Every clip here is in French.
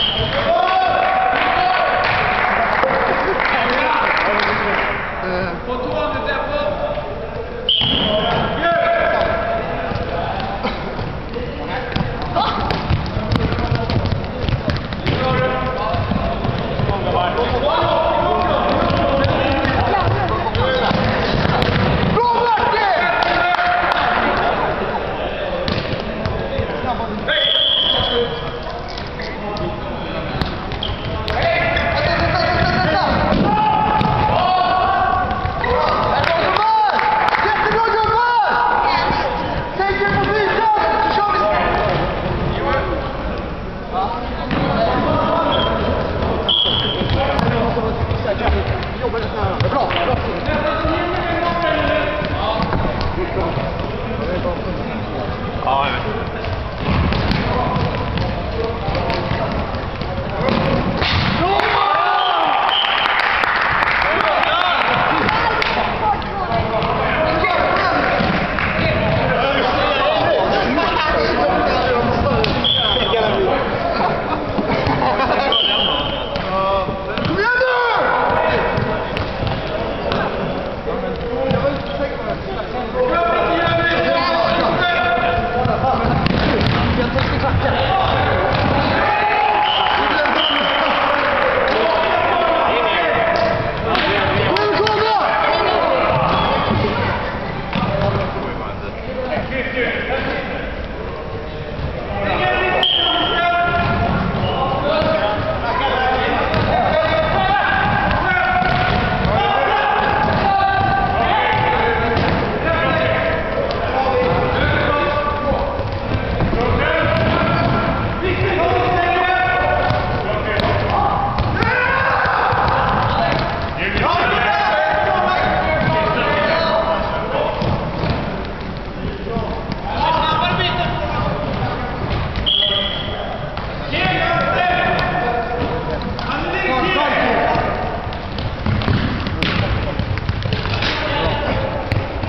Thank you.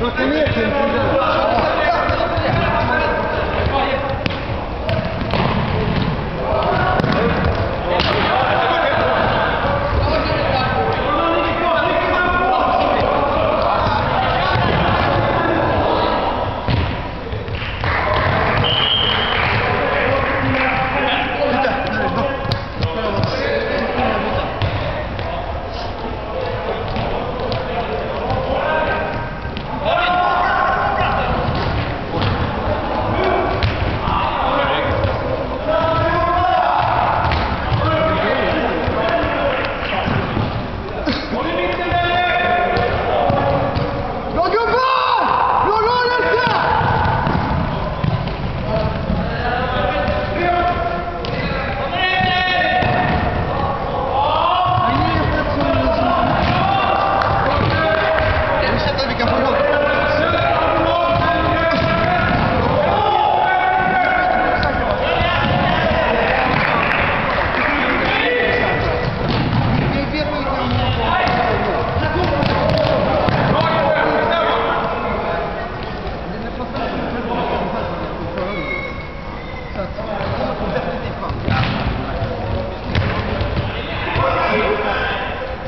Sostener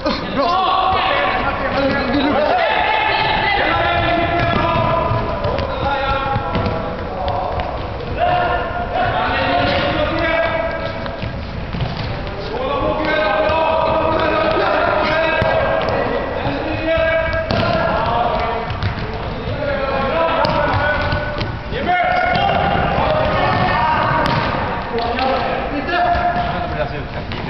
Ah. Oh, Brasil.